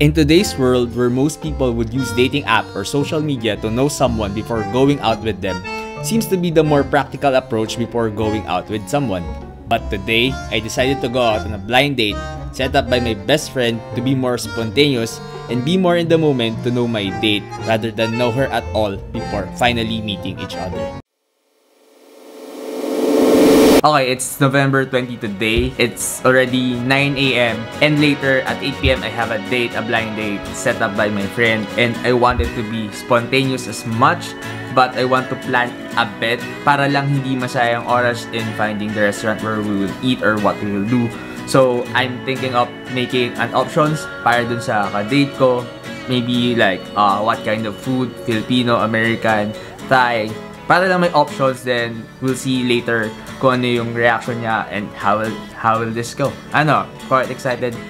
In today's world where most people would use dating app or social media to know someone before going out with them, seems to be the more practical approach before going out with someone. But today, I decided to go out on a blind date set up by my best friend to be more spontaneous and be more in the moment to know my date rather than know her at all before finally meeting each other. Okay, it's November 20 today. It's already 9 a.m. And later at 8 p.m. I have a date, a blind date set up by my friend. And I wanted to be spontaneous as much but I want to plan a bit para lang hindi masayang oras in finding the restaurant where we will eat or what we will do. So, I'm thinking of making an options para dun sa ka-date ko. Maybe like, uh, what kind of food, Filipino, American, Thai. Para lang may options, then we'll see later kung ano yung reaction niya and how will, how will this go. Ano, quite excited.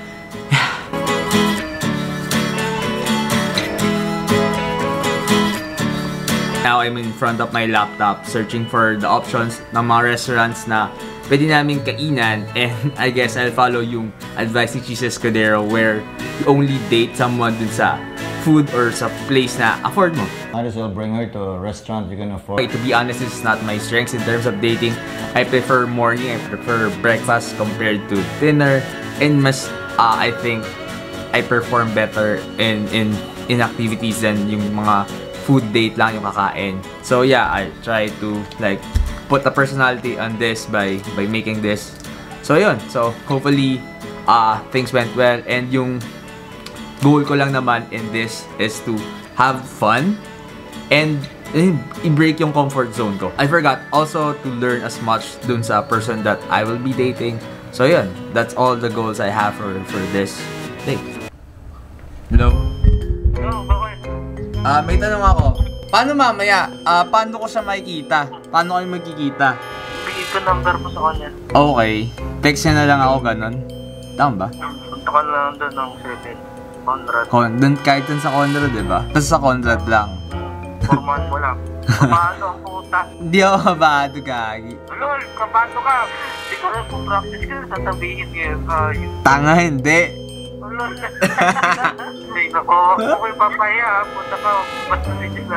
Now, I'm in front of my laptop searching for the options ng mga restaurants na pwede namin kainan and I guess I'll follow yung advice ni Jesus Escudero where you only date someone dun sa food or sa place na afford mo. Might as well bring her to a restaurant you can afford. Okay, to be honest, this is not my strengths in terms of dating. I prefer morning, I prefer breakfast compared to dinner and mas uh, I think I perform better in in in activities than yung mga food date lang yung kakain. So yeah, I try to like put a personality on this by by making this. So yun. So hopefully uh, things went well and yung goal ko lang naman in this is to have fun and i-break yung comfort zone ko. I forgot also to learn as much dun sa person that I will be dating. So yun, that's all the goals I have for for this date. Hello? Oo, bakit? Ah, may tanong ako. Paano mamaya? Ah, paano ko siya makikita? Paano kayo magkikita? Bigay ko number mo sa kanya. Okay. Text niya na lang ako ganun. Tama ba? Punta ka na lang doon ng 7. Conrad. Con dun, kahit dun sa Conrad, di ba? Tapos sa Conrad lang. Formahan mo lang. Kabado ang puta. Hindi ako mabado, gagi. Lol, kabado ka. Ka rin kung practice ka, sasabihin ngayon tayo. Tanga, hindi. Lol. Ay, nako. Ako'y papaya. Punta ka. Basta na sila.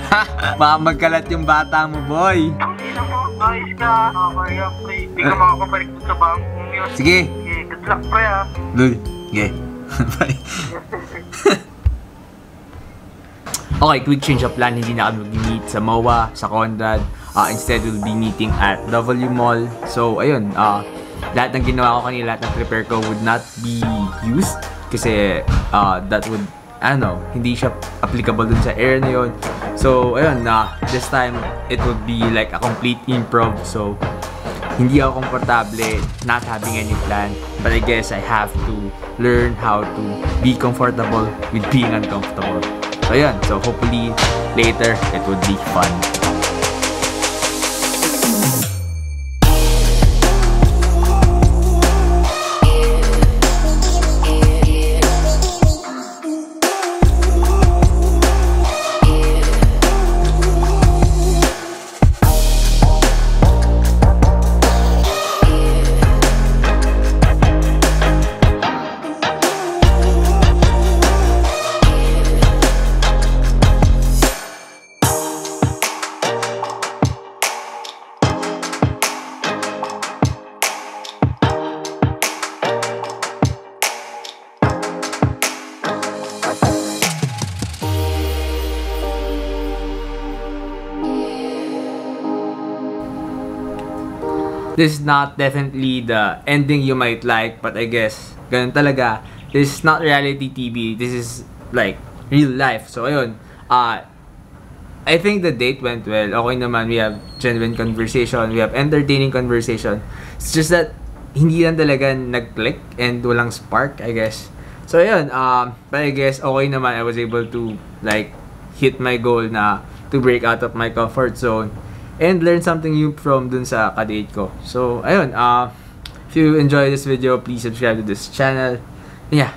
Baka magkalat yung bata mo, boy. Ang ina mo. Ayos ka. Nakakaya, pre. Hindi ka makakabalik sa bangkong yun. Sige. Sige, good luck, pre. Lul. Sige. Bye. Okay, quick change of plan. Hindi na kami mag-meet sa MOA, sa Conrad. Uh, instead, we'll be meeting at W Mall. So, ayun. Uh, lahat ng ginawa ko kanina, lahat ng prepare ko would not be used. Kasi uh, that would, ano, hindi siya applicable dun sa air na yun. So, ayun. Uh, this time, it would be like a complete improv. So, hindi ako komportable not having any plan. But I guess I have to learn how to be comfortable with being uncomfortable. So, yun. So, hopefully, later, it would be fun. This is not definitely the ending you might like, but I guess, ganun talaga. This is not reality TV. This is, like, real life. So, ayun. Uh, I think the date went well. Okay naman, we have genuine conversation. We have entertaining conversation. It's just that, hindi lang talaga nag-click and walang spark, I guess. So, ayun. Um, but I guess, okay naman. I was able to, like, hit my goal na to break out of my comfort zone and learn something new from dun sa kadate ko. So, ayun, uh, if you enjoy this video, please subscribe to this channel. Yeah,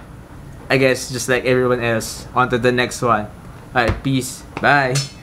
I guess just like everyone else, on to the next one. Alright, peace. Bye.